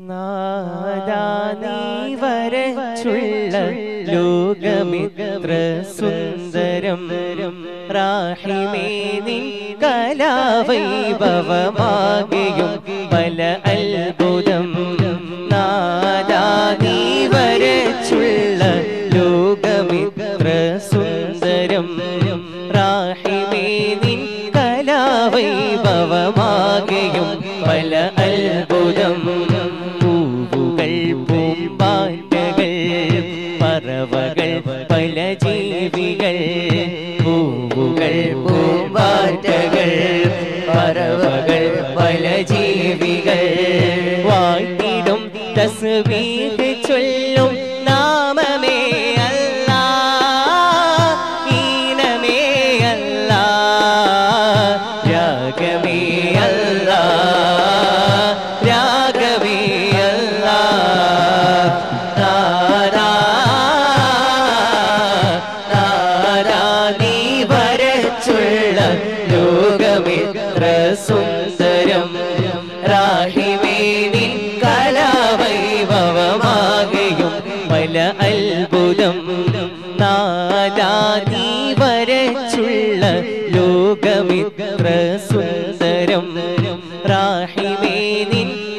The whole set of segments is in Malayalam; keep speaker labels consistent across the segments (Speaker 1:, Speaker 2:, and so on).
Speaker 1: നാദാ നീ വരച്ചുള്ള ലോകമിത്ര സുന്ദരം റാഹിമേ നിൻ കലാവൈഭവമാകെയും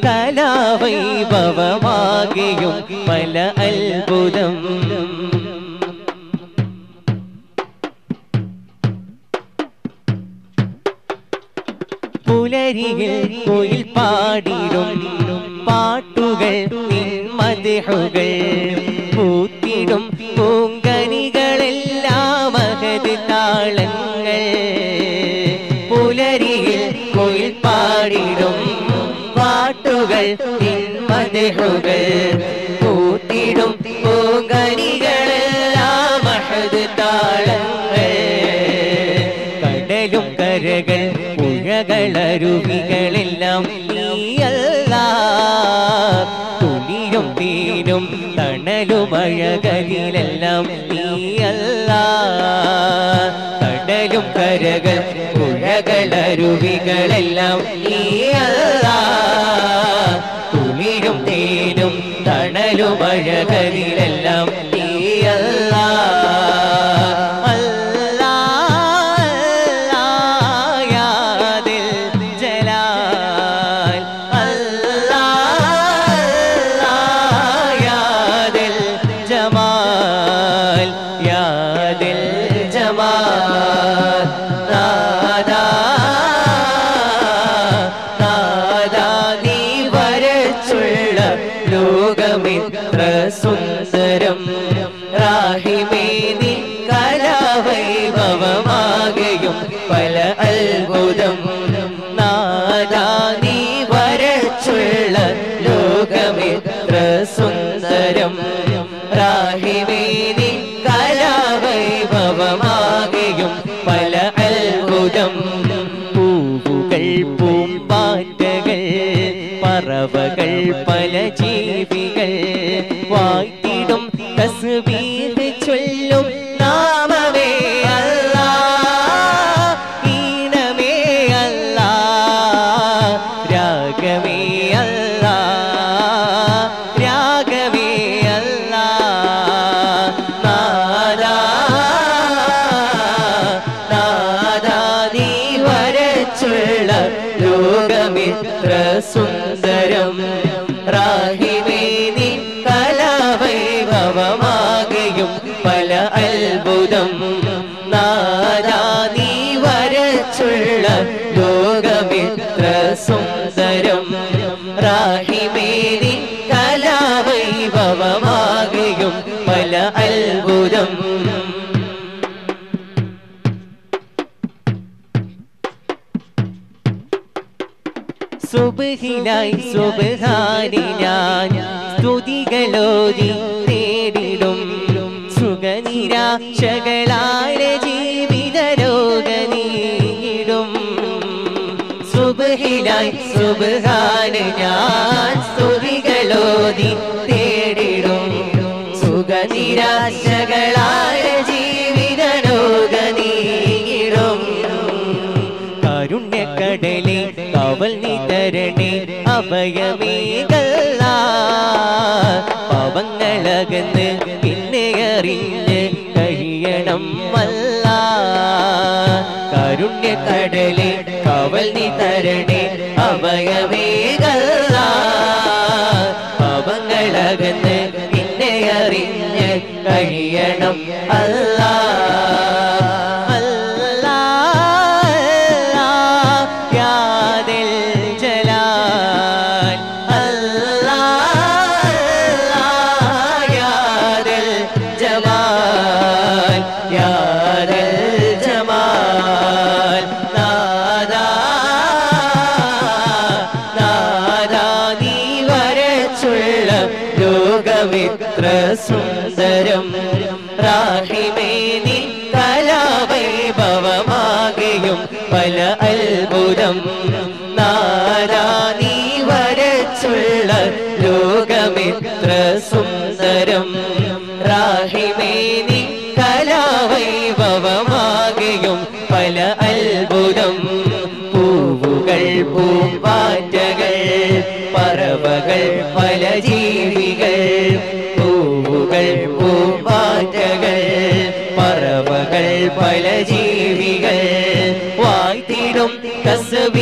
Speaker 1: കലാവൈഭവമാകെയും പല അത്ഭുതം. പുലരിയിൽ കുയിൽ പാടിടും പാട്ടുകൾ മതിഹുകൾ പൂത്തിടും പൂങ്കനികളെല്ലാം പാട്ടുകൾ നിന്മതിഹുകൾ പൂത്തിടും പൂങ്കനികളെല്ലാം അഹത് താളങ്ങൾ. കടലും കരകൾ പുഴകളരുവികളെല്ലാം നീയല്ല. തുളിയും തീരും തണലുമഴകളിലെല്ലാം നീയല്ല. കടലും കരകൾ പുഴകളരുവികളെല്ലാം നീയല്ല. ಭಯಗ ലോകമിത്ര സുന്ദരം റാഹിമേനി കലാവൈഭവമാകയും പല അത്ഭുതം. നാദാ നീ വരച്ചുള്ള ലോകമിത്ര സുന്ദരം റാഹിമേനി കലാവൈഭവമാകയും പല അത്ഭുതം. പൂവുകൾ പൂമ്പാറ്റകൾ പറവകൾ കലാവൈഭവമാകെയും പല അത്ഭുതം നാരാ നീ വരച്ചുള്ള ലോകമിത്ര സുന്ദരം. റാഹിമേരി കലാവൈഭവമാകെയും പല അത്ഭുതം. സുബഹിലായി സുബഹാരി ഞാൻ സ്തുതികളോതി തേടിടും സുഖനിരാശകളായ ജീവിത രോഗനീടും സുബഹിലായി സുബഹാന് ഞാൻ സ്തുതികളോതി തേടിടും സുഖനിരാശകളായ ജീവിത രോഗനീടും കാരുണ്യക്കടലേ കവൽ നീ തരണേ പാപങ്ങളകന്ന് പിന്നെ അറിഞ്ഞ് കഴിയണം വല്ല കരുണ്യ കടലിൽ കവൽ നീ തരണേ അഭയമേകല്ല ലോകമിത്ര സുന്ദരം റാഹിമേ നീ കലാവൈഭവമാകെയും പല അത്ഭുതം. നാരാണി വരച്ചുള്ള ലോകമിത്ര സുന്ദരം റാഹിമേ കലാവൈഭവമാകെയും പല അത്ഭുതം. പൂവുകൾ പൂവാറ്റകൾ പറവകൾ പല ജീ कसबी